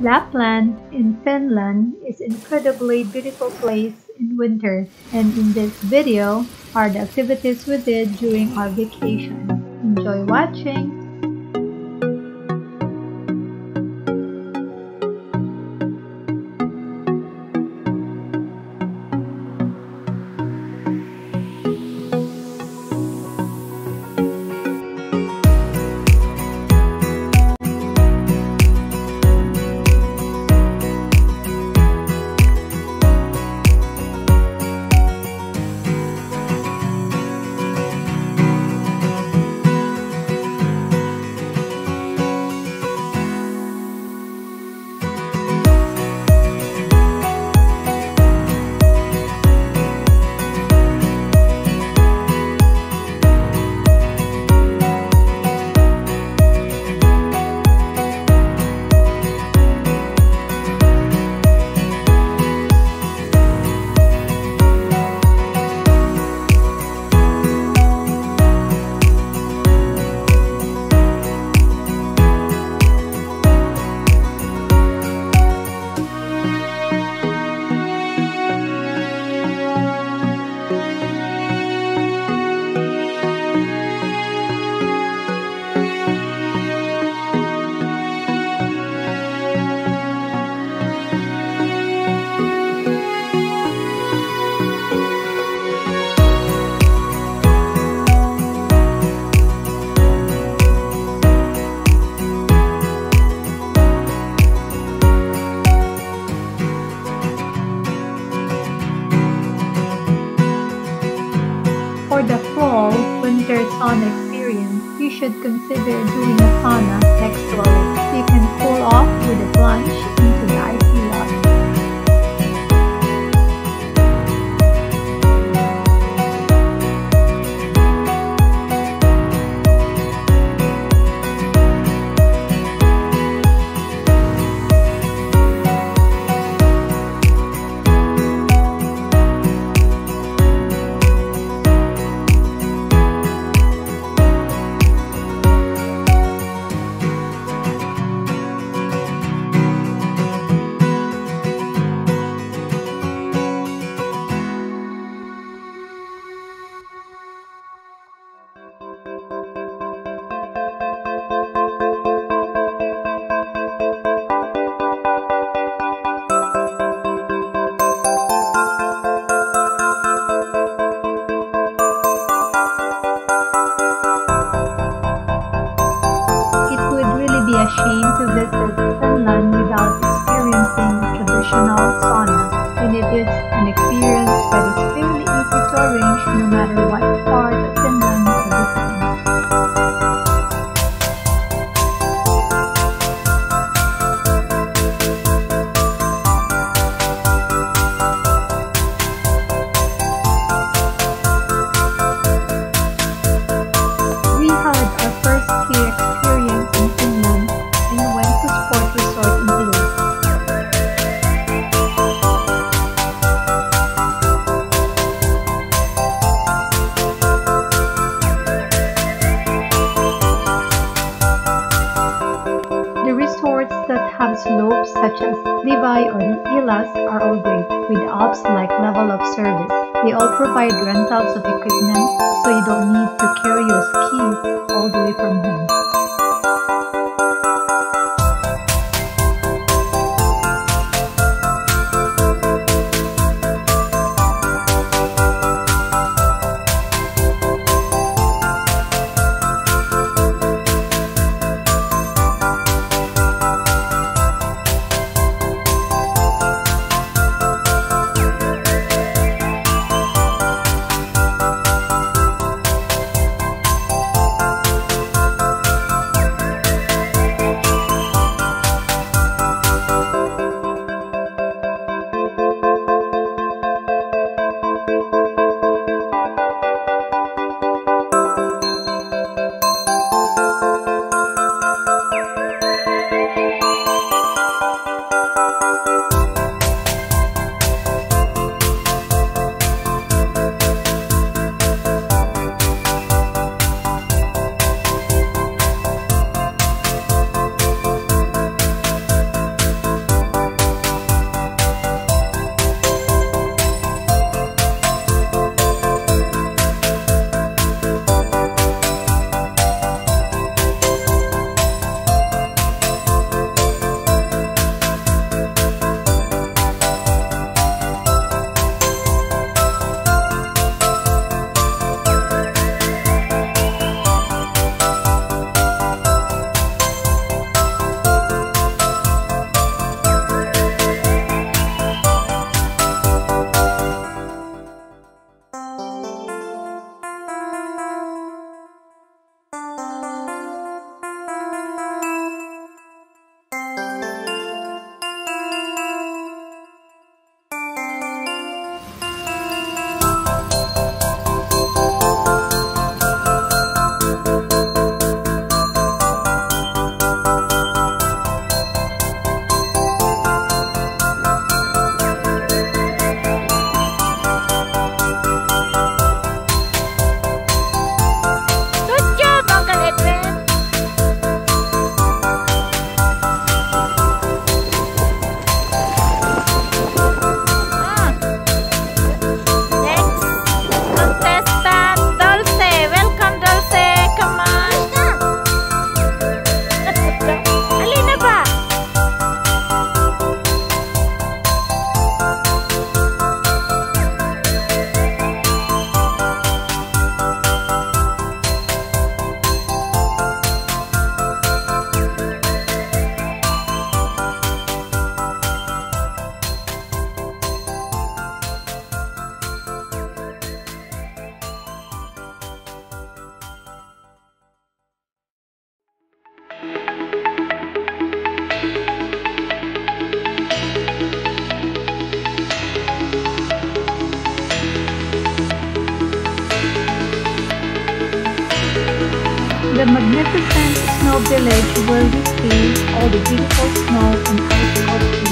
Lapland in Finland is incredibly beautiful place in winter and in this video are the activities we did during our vacation. Enjoy watching! Winter sauna experience, you should consider doing a sauna next to such as Levi or Yllas are all great, with apps like level of service. They all provide rentals of equipment, so you don't need to carry your skis all the way from home. Magnificent snow village where we see all the beautiful snow and ice trees.